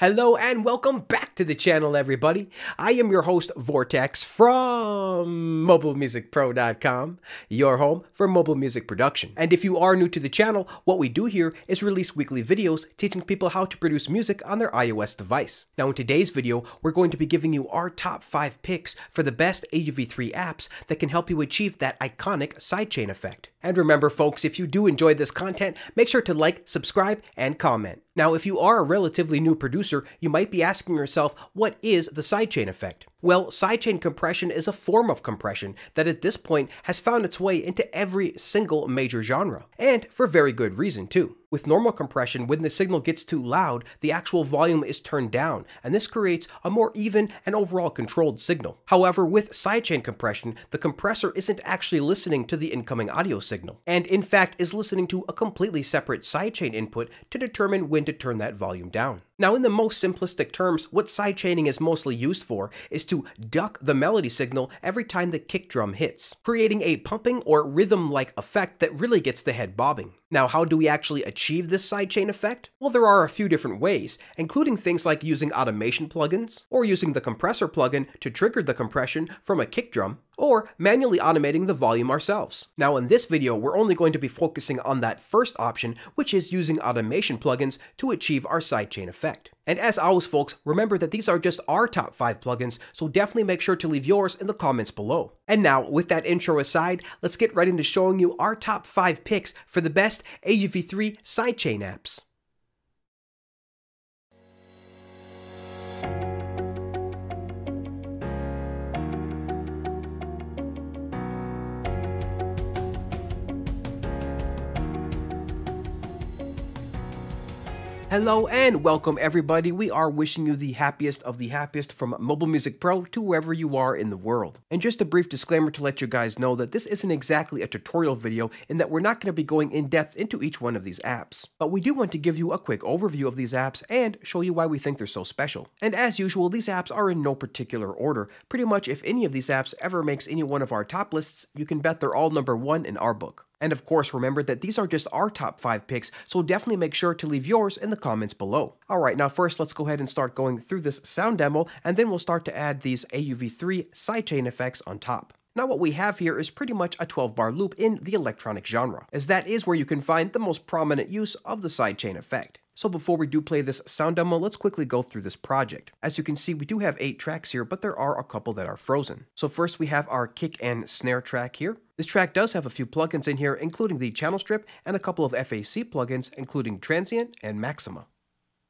Hello and welcome back to the channel, everybody. I am your host, Vortex, from MobileMusicPro.com, your home for mobile music production. And if you are new to the channel, what we do here is release weekly videos teaching people how to produce music on their iOS device. Now, in today's video, we're going to be giving you our top 5 picks for the best AUV3 apps that can help you achieve that iconic sidechain effect. And remember, folks, if you do enjoy this content, make sure to like, subscribe, and comment. Now, if you are a relatively new producer, you might be asking yourself, what is the sidechain effect? Well, sidechain compression is a form of compression that at this point has found its way into every single major genre, and for very good reason too. With normal compression, when the signal gets too loud, the actual volume is turned down, and this creates a more even and overall controlled signal. However, with sidechain compression, the compressor isn't actually listening to the incoming audio signal, and in fact is listening to a completely separate sidechain input to determine when to turn that volume down. Now, in the most simplistic terms, what sidechaining is mostly used for is to duck the melody signal every time the kick drum hits, creating a pumping or rhythm-like effect that really gets the head bobbing. Now, how do we actually achieve this sidechain effect? Well, there are a few different ways, including things like using automation plugins, or using the compressor plugin to trigger the compression from a kick drum, or manually automating the volume ourselves. Now in this video, we're only going to be focusing on that first option, which is using automation plugins to achieve our sidechain effect. And as always folks, remember that these are just our top 5 plugins, so definitely make sure to leave yours in the comments below. And now, with that intro aside, let's get right into showing you our top 5 picks for the best AUV3 sidechain apps. Hello and welcome everybody. We are wishing you the happiest of the happiest from Mobile Music Pro to wherever you are in the world. And just a brief disclaimer to let you guys know that this isn't exactly a tutorial video in that we're not going to be going in depth into each one of these apps. But we do want to give you a quick overview of these apps and show you why we think they're so special. And as usual, these apps are in no particular order. Pretty much if any of these apps ever makes any one of our top lists, you can bet they're all number one in our book. And of course, remember that these are just our top 5 picks, so definitely make sure to leave yours in the comments below. Alright, now first let's go ahead and start going through this sound demo, and then we'll start to add these AUV3 sidechain effects on top. Now what we have here is pretty much a 12 bar loop in the electronic genre, as that is where you can find the most prominent use of the sidechain effect. So before we do play this sound demo, let's quickly go through this project. As you can see, we do have 8 tracks here, but there are a couple that are frozen. So first we have our kick and snare track here. This track does have a few plugins in here, including the channel strip and a couple of FAC plugins, including Transient and Maxima.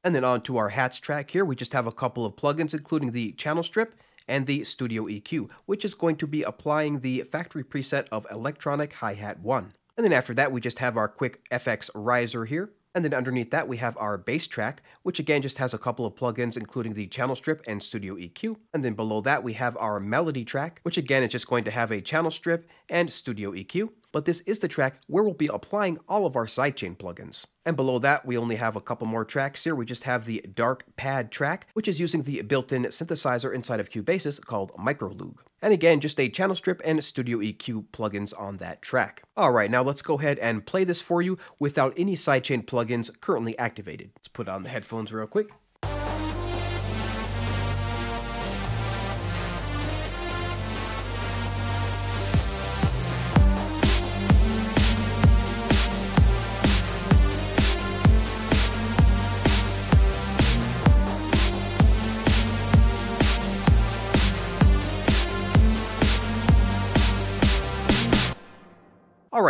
And then on to our hats track here, we just have a couple of plugins, including the channel strip and the Studio EQ, which is going to be applying the factory preset of Electronic Hi-Hat 1. And then after that, we just have our quick FX riser here, and then underneath that, we have our bass track, which again just has a couple of plugins, including the channel strip and studio EQ. And then below that, we have our melody track, which again is just going to have a channel strip and studio EQ but this is the track where we'll be applying all of our sidechain plugins. And below that, we only have a couple more tracks here. We just have the Dark Pad track, which is using the built-in synthesizer inside of Cubasis called Micrologue. And again, just a channel strip and Studio EQ plugins on that track. Alright, now let's go ahead and play this for you without any sidechain plugins currently activated. Let's put on the headphones real quick.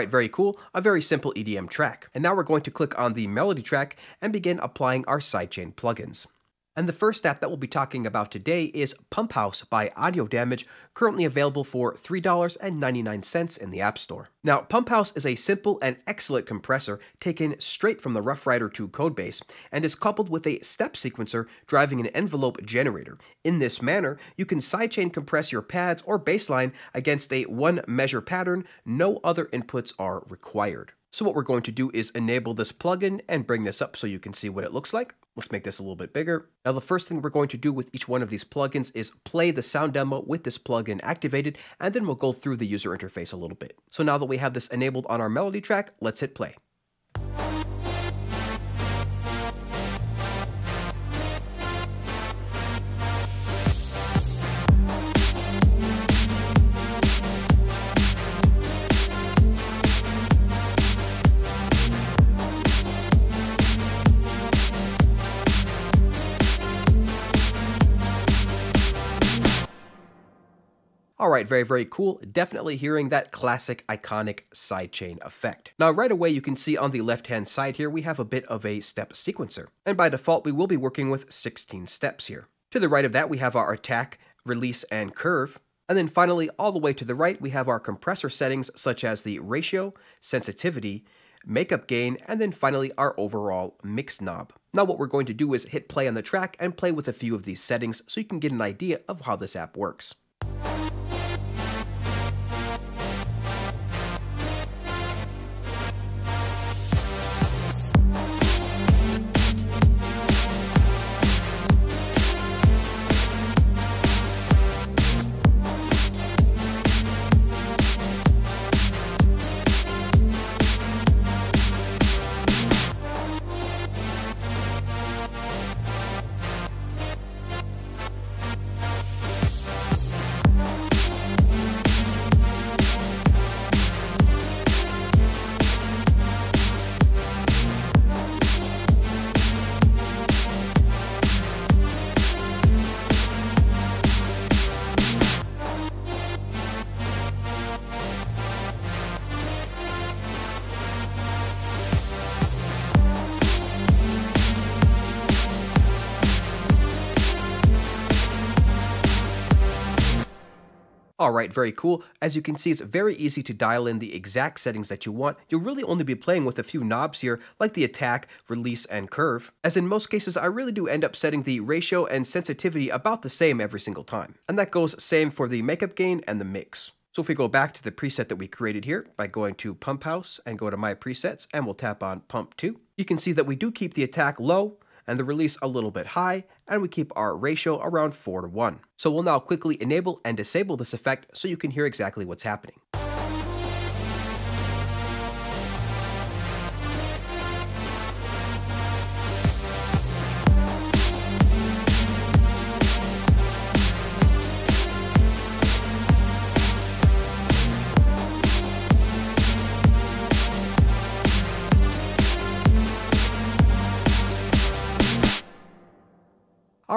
Very cool, a very simple EDM track. And now we're going to click on the melody track and begin applying our sidechain plugins. And the first app that we'll be talking about today is Pump House by Audio Damage, currently available for $3.99 in the App Store. Now, Pump House is a simple and excellent compressor taken straight from the Rough Rider 2 codebase and is coupled with a step sequencer driving an envelope generator. In this manner, you can sidechain compress your pads or bassline against a one measure pattern, no other inputs are required. So what we're going to do is enable this plugin and bring this up so you can see what it looks like. Let's make this a little bit bigger. Now the first thing we're going to do with each one of these plugins is play the sound demo with this plugin activated, and then we'll go through the user interface a little bit. So now that we have this enabled on our melody track, let's hit play. Alright, very, very cool. Definitely hearing that classic, iconic sidechain effect. Now, right away, you can see on the left-hand side here, we have a bit of a step sequencer. And by default, we will be working with 16 steps here. To the right of that, we have our attack, release, and curve. And then finally, all the way to the right, we have our compressor settings such as the ratio, sensitivity, makeup gain, and then finally our overall mix knob. Now what we're going to do is hit play on the track and play with a few of these settings so you can get an idea of how this app works. Alright, very cool. As you can see, it's very easy to dial in the exact settings that you want. You'll really only be playing with a few knobs here, like the attack, release, and curve. As in most cases, I really do end up setting the ratio and sensitivity about the same every single time. And that goes same for the makeup gain and the mix. So if we go back to the preset that we created here by going to Pump House and go to My Presets and we'll tap on Pump 2, you can see that we do keep the attack low and the release a little bit high, and we keep our ratio around 4 to 1. So we'll now quickly enable and disable this effect so you can hear exactly what's happening.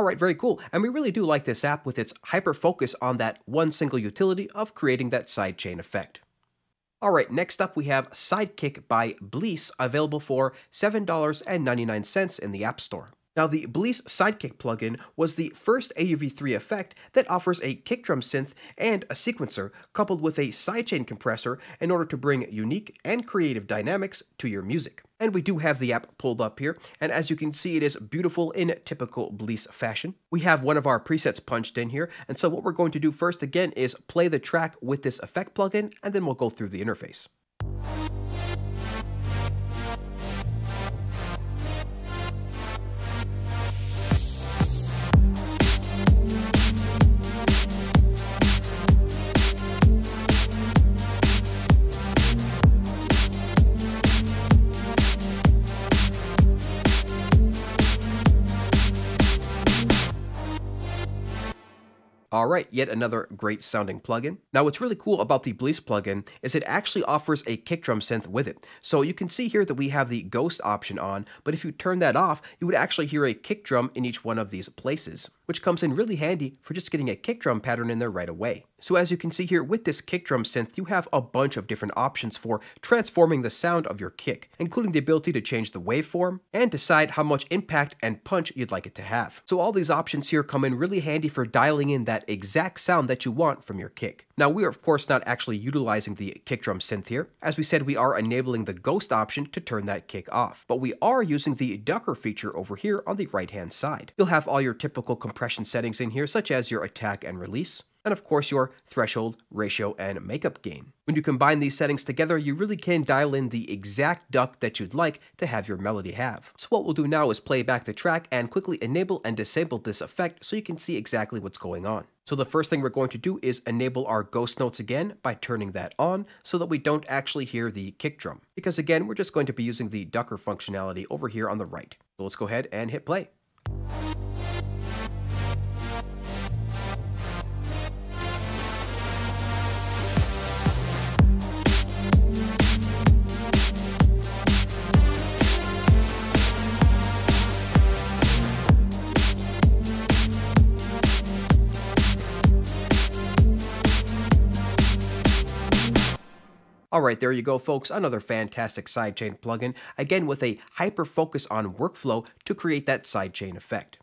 Alright, very cool. And we really do like this app with its hyper focus on that one single utility of creating that sidechain effect. Alright, next up we have Sidekick by BLEASS, available for $7.99 in the App Store. Now, the BLEASS Sidekick plugin was the first AUV3 effect that offers a kick drum synth and a sequencer coupled with a sidechain compressor in order to bring unique and creative dynamics to your music. And we do have the app pulled up here, and as you can see, it is beautiful in typical BLEASS fashion. We have one of our presets punched in here, and so what we're going to do first again is play the track with this effect plugin, and then we'll go through the interface. Alright, yet another great sounding plugin. Now what's really cool about the BLEASS plugin is it actually offers a kick drum synth with it. So you can see here that we have the ghost option on, but if you turn that off, you would actually hear a kick drum in each one of these places, which comes in really handy for just getting a kick drum pattern in there right away. So as you can see here with this kick drum synth, you have a bunch of different options for transforming the sound of your kick, including the ability to change the waveform and decide how much impact and punch you'd like it to have. So all these options here come in really handy for dialing in that exact sound that you want from your kick. Now we are of course not actually utilizing the kick drum synth here. As we said, we are enabling the ghost option to turn that kick off, but we are using the ducker feature over here on the right hand side. You'll have all your typical compression settings in here, such as your attack and release, and of course your threshold, ratio, and makeup gain. When you combine these settings together, you really can dial in the exact duck that you'd like to have your melody have. So what we'll do now is play back the track and quickly enable and disable this effect so you can see exactly what's going on. So the first thing we're going to do is enable our ghost notes again by turning that on so that we don't actually hear the kick drum. Because again, we're just going to be using the ducker functionality over here on the right. So let's go ahead and hit play. Alright, there you go folks, another fantastic sidechain plugin, again with a hyper focus on workflow to create that sidechain effect.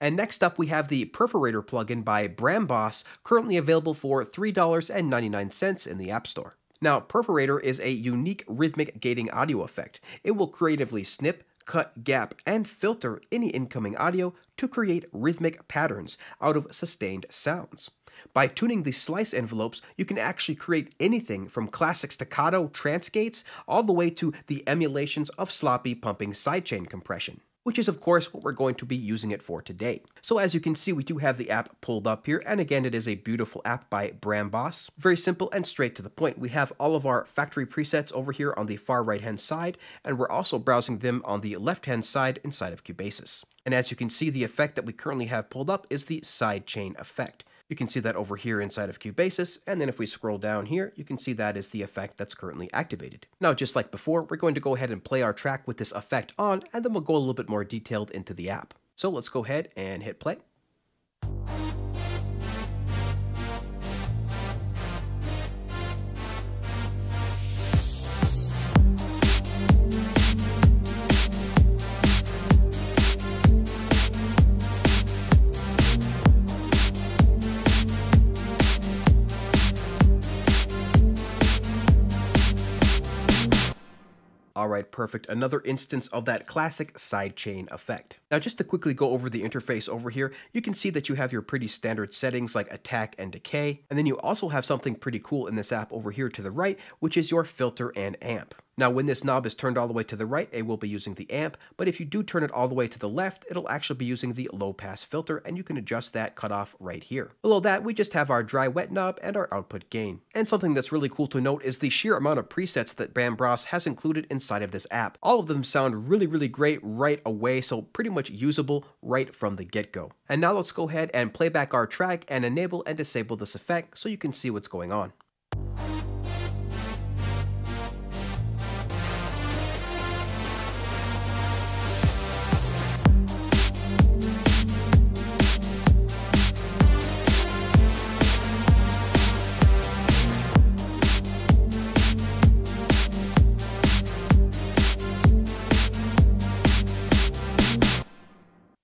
And next up we have the Perforator plugin by Brambos, currently available for $3.99 in the App Store. Now, Perforator is a unique rhythmic gating audio effect. It will creatively snip, cut, gap, and filter any incoming audio to create rhythmic patterns out of sustained sounds. By tuning the slice envelopes, you can actually create anything from classic staccato trance gates all the way to the emulations of sloppy pumping sidechain compression which is of course what we're going to be using it for today. So as you can see, we do have the app pulled up here, and again, it is a beautiful app by Brambos. Very simple and straight to the point. We have all of our factory presets over here on the far right-hand side, and we're also browsing them on the left-hand side inside of Cubasis. And as you can see, the effect that we currently have pulled up is the sidechain effect. You can see that over here inside of Cubasis, and then if we scroll down here, you can see that is the effect that's currently activated. Now, just like before, we're going to go ahead and play our track with this effect on, and then we'll go a little bit more detailed into the app. So let's go ahead and hit play. Alright, perfect. Another instance of that classic sidechain effect. Now just to quickly go over the interface over here, you can see that you have your pretty standard settings like attack and decay, and then you also have something pretty cool in this app over here to the right, which is your filter and amp. Now when this knob is turned all the way to the right, it will be using the amp, but if you do turn it all the way to the left, it'll actually be using the low pass filter, and you can adjust that cutoff right here. Below that, we just have our dry wet knob and our output gain. And something that's really cool to note is the sheer amount of presets that Brambos has included inside of this app. All of them sound really, really great right away, so pretty much usable right from the get-go. And now let's go ahead and play back our track and enable and disable this effect so you can see what's going on.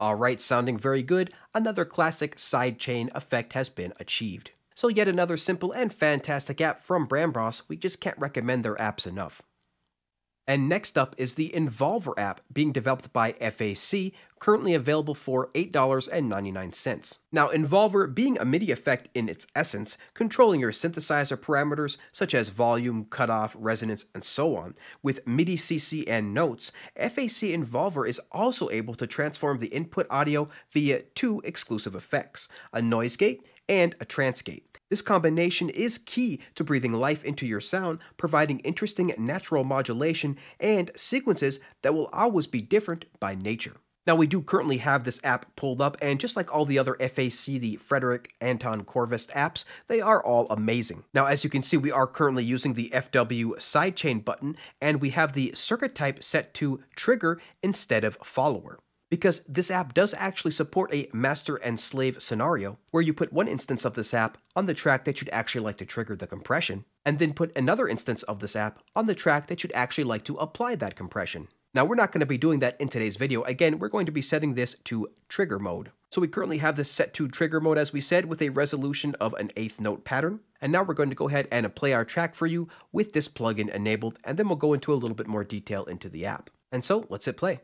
Alright, sounding very good, another classic sidechain effect has been achieved. So yet another simple and fantastic app from Brambos, we just can't recommend their apps enough. And next up is the Envolver app being developed by FAC, currently available for $8.99. Now, Envolver being a MIDI effect in its essence, controlling your synthesizer parameters such as volume, cutoff, resonance, and so on, with MIDI CC and notes, FAC Envolver is also able to transform the input audio via two exclusive effects, a noise gate and a trance gate. This combination is key to breathing life into your sound, providing interesting natural modulation and sequences that will always be different by nature. Now, we do currently have this app pulled up, and just like all the other FAC, the Frederic Anton Corvest apps, they are all amazing. Now, as you can see, we are currently using the FW sidechain button, and we have the circuit type set to trigger instead of follower because this app does actually support a master and slave scenario where you put one instance of this app on the track that you'd actually like to trigger the compression, and then put another instance of this app on the track that you'd actually like to apply that compression. Now we're not going to be doing that in today's video. Again, we're going to be setting this to trigger mode. So we currently have this set to trigger mode as we said with a resolution of an eighth note pattern. And now we're going to go ahead and play our track for you with this plugin enabled and then we'll go into a little bit more detail into the app. And so let's hit play.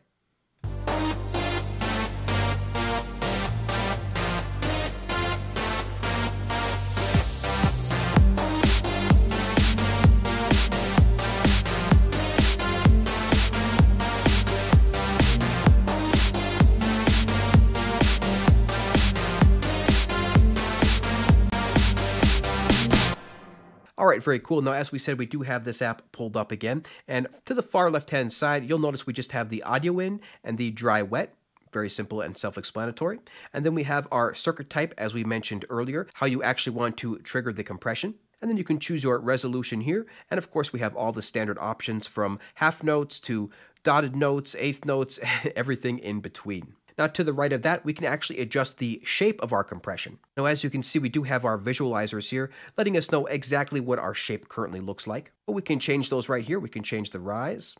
Right, very cool. Now, as we said, we do have this app pulled up again. And to the far left-hand side, you'll notice we just have the audio in and the dry wet very simple and self-explanatory. And then we have our circuit type, as we mentioned earlier, how you actually want to trigger the compression. And then you can choose your resolution here. And of course, we have all the standard options from half notes to dotted notes, eighth notes, everything in between. Now to the right of that, we can actually adjust the shape of our compression. Now as you can see, we do have our visualizers here, letting us know exactly what our shape currently looks like. But we can change those right here. We can change the rise.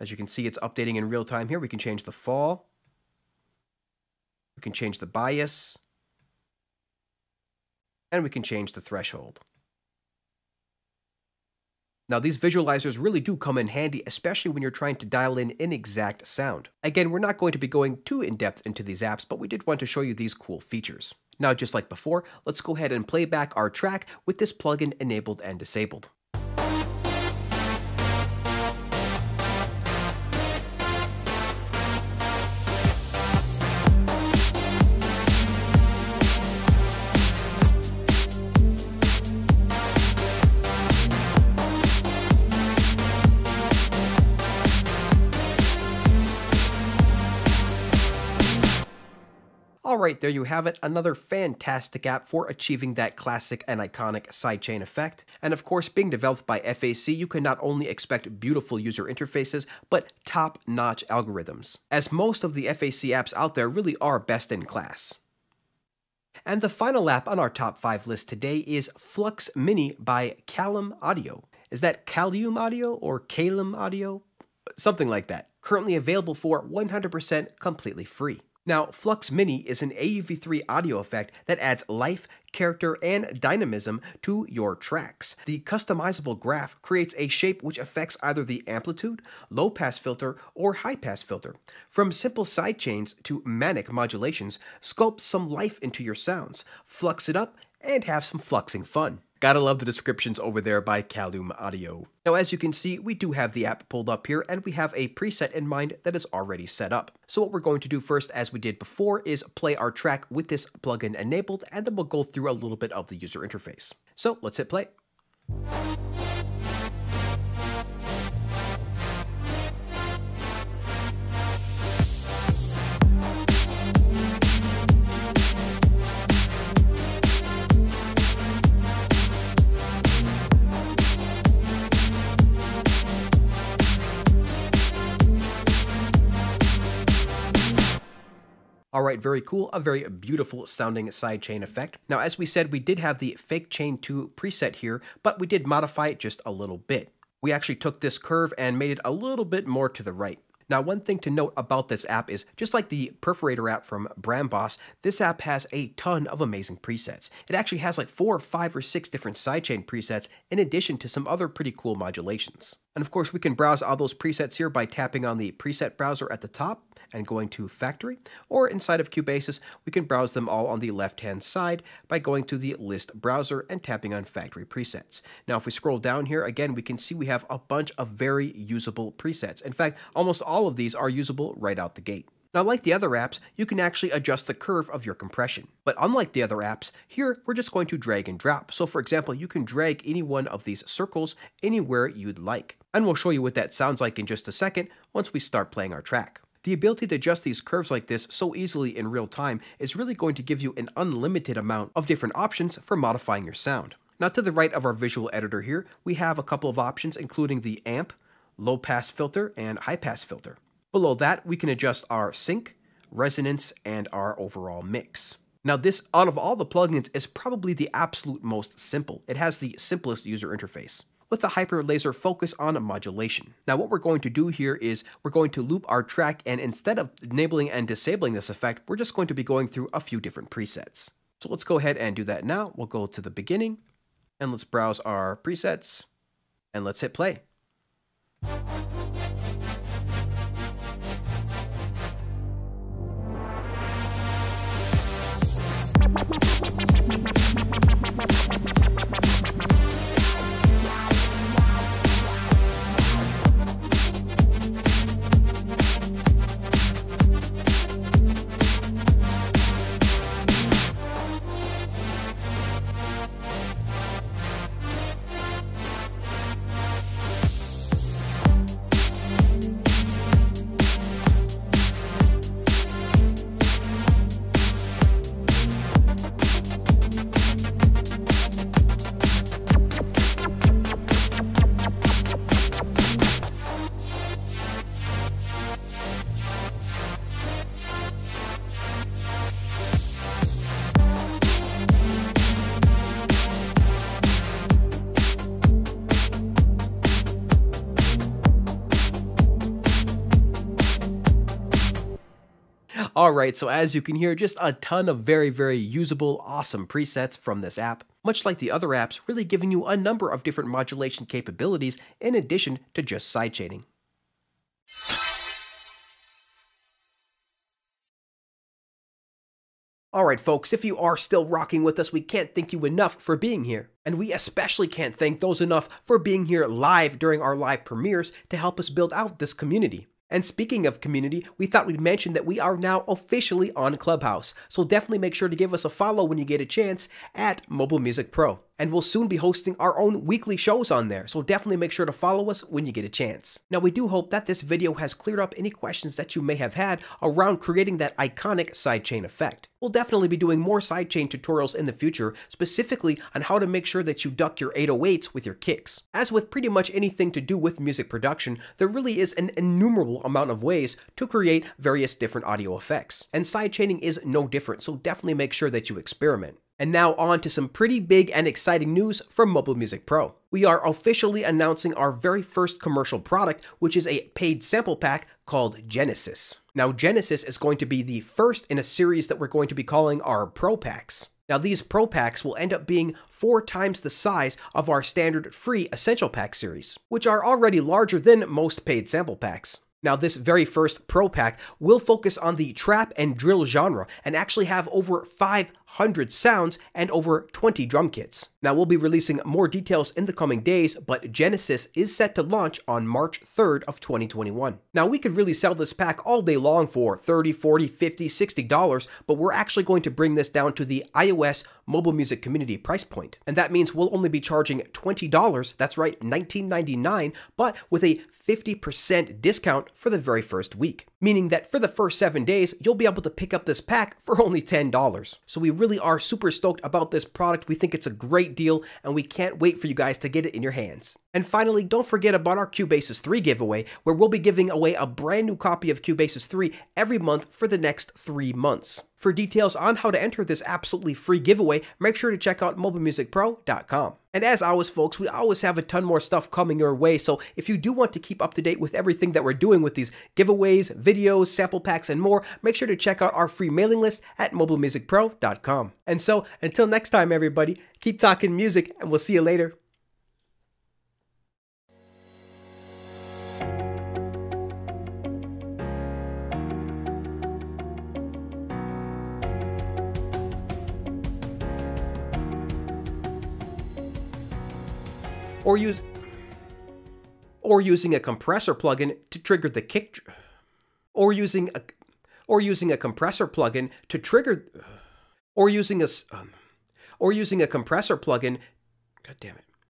As you can see, it's updating in real time here. We can change the fall. We can change the bias. And we can change the threshold. Now these visualizers really do come in handy, especially when you're trying to dial in an exact sound. Again, we're not going to be going too in-depth into these apps, but we did want to show you these cool features. Now just like before, let's go ahead and play back our track with this plugin enabled and disabled. Alright, there you have it, another fantastic app for achieving that classic and iconic sidechain effect. And of course, being developed by FAC, you can not only expect beautiful user interfaces, but top-notch algorithms, as most of the FAC apps out there really are best in class. And the final app on our top 5 list today is Flux Mini by Caelum Audio. Is that Calium Audio or Calum Audio? Something like that. Currently available for 100% completely free. Now, Flux Mini is an AUV3 audio effect that adds life, character, and dynamism to your tracks. The customizable graph creates a shape which affects either the amplitude, low pass filter, or high pass filter. From simple sidechains to manic modulations, sculpt some life into your sounds, flux it up, and have some fluxing fun. Gotta love the descriptions over there by Caelum Audio. Now as you can see, we do have the app pulled up here and we have a preset in mind that is already set up. So what we're going to do first, as we did before, is play our track with this plugin enabled and then we'll go through a little bit of the user interface. So let's hit play. Alright, very cool, a very beautiful sounding sidechain effect. Now as we said, we did have the Fake Chain 2 preset here, but we did modify it just a little bit. We actually took this curve and made it a little bit more to the right. Now, one thing to note about this app is, just like the Perforator app from Brambos, this app has a ton of amazing presets. It actually has like four, five, or six different sidechain presets in addition to some other pretty cool modulations. And of course, we can browse all those presets here by tapping on the preset browser at the top and going to Factory, or inside of Cubasis, we can browse them all on the left-hand side by going to the List browser and tapping on Factory Presets. Now, if we scroll down here, again, we can see we have a bunch of very usable presets. In fact, almost all of these are usable right out the gate. Now, like the other apps, you can actually adjust the curve of your compression. But unlike the other apps, here we're just going to drag and drop. So for example, you can drag any one of these circles anywhere you'd like. And we'll show you what that sounds like in just a second once we start playing our track. The ability to adjust these curves like this so easily in real time is really going to give you an unlimited amount of different options for modifying your sound. Now to the right of our visual editor here, we have a couple of options including the amp, low pass filter, and high pass filter. Below that, we can adjust our sync, resonance, and our overall mix. Now this, out of all the plugins, is probably the absolute most simple. It has the simplest user interface with the hyper laser focus on modulation. Now what we're going to do here is we're going to loop our track and instead of enabling and disabling this effect, we're just going to be going through a few different presets. So let's go ahead and do that now. We'll go to the beginning and let's browse our presets and let's hit play. Alright, so as you can hear, just a ton of very, very usable, awesome presets from this app. Much like the other apps, really giving you a number of different modulation capabilities in addition to just sidechaining. Alright folks, if you are still rocking with us, we can't thank you enough for being here. And we especially can't thank those enough for being here live during our live premieres to help us build out this community. And speaking of community, we thought we'd mention that we are now officially on Clubhouse, so definitely make sure to give us a follow when you get a chance at Mobile Music Pro and we'll soon be hosting our own weekly shows on there, so definitely make sure to follow us when you get a chance. Now we do hope that this video has cleared up any questions that you may have had around creating that iconic sidechain effect. We'll definitely be doing more sidechain tutorials in the future, specifically on how to make sure that you duck your 808s with your kicks. As with pretty much anything to do with music production, there really is an innumerable amount of ways to create various different audio effects. And sidechaining is no different, so definitely make sure that you experiment. And now on to some pretty big and exciting news from Mobile Music Pro. We are officially announcing our very first commercial product, which is a paid sample pack called Genesis. Now Genesis is going to be the first in a series that we're going to be calling our Pro Packs. Now these Pro Packs will end up being four times the size of our standard free Essential Pack series, which are already larger than most paid sample packs. Now, this very first Pro Pack will focus on the trap and drill genre and actually have over 500 sounds and over 20 drum kits. Now, we'll be releasing more details in the coming days, but Genesis is set to launch on March 3rd of 2021. Now, we could really sell this pack all day long for 30, 40, 50, 60 dollars, but we're actually going to bring this down to the iOS mobile music community price point. And that means we'll only be charging $20, that's right, $19.99, but with a 50% discount for the very first week. Meaning that for the first seven days, you'll be able to pick up this pack for only $10. So we really are super stoked about this product. We think it's a great deal and we can't wait for you guys to get it in your hands. And finally, don't forget about our Cubasis 3 giveaway, where we'll be giving away a brand new copy of Cubasis 3 every month for the next three months. For details on how to enter this absolutely free giveaway, make sure to check out mobilemusicpro.com. And as always, folks, we always have a ton more stuff coming your way, so if you do want to keep up to date with everything that we're doing with these giveaways, videos, sample packs, and more, make sure to check out our free mailing list at mobilemusicpro.com. And so, until next time, everybody, keep talking music, and we'll see you later. Or use or using a compressor plugin to trigger the kick or using a or using a compressor plugin to trigger or using a um, or using a compressor plugin god damn it